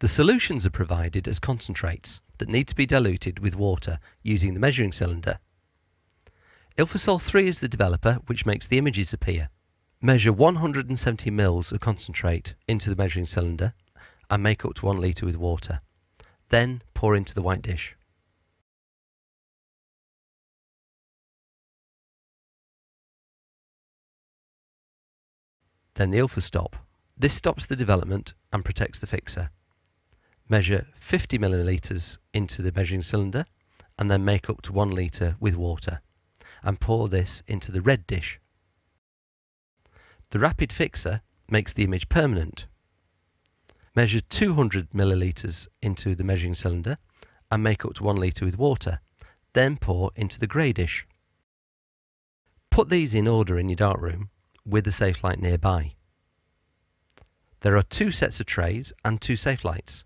The solutions are provided as concentrates that need to be diluted with water using the measuring cylinder. Ilfosol 3 is the developer which makes the images appear. Measure 170 ml of concentrate into the measuring cylinder and make up to 1 litre with water. Then pour into the white dish. Then the Ilfostop. This stops the development and protects the fixer. Measure 50 millilitres into the measuring cylinder and then make up to 1 litre with water and pour this into the red dish. The rapid fixer makes the image permanent. Measure 200 millilitres into the measuring cylinder and make up to 1 litre with water. Then pour into the grey dish. Put these in order in your darkroom with the safe light nearby. There are two sets of trays and two safe lights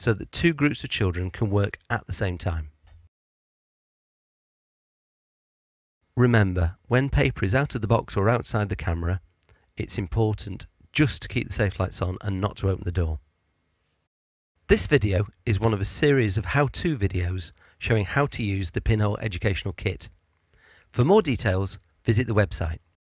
so that two groups of children can work at the same time. Remember, when paper is out of the box or outside the camera, it's important just to keep the safe lights on and not to open the door. This video is one of a series of how-to videos showing how to use the Pinhole Educational Kit. For more details, visit the website.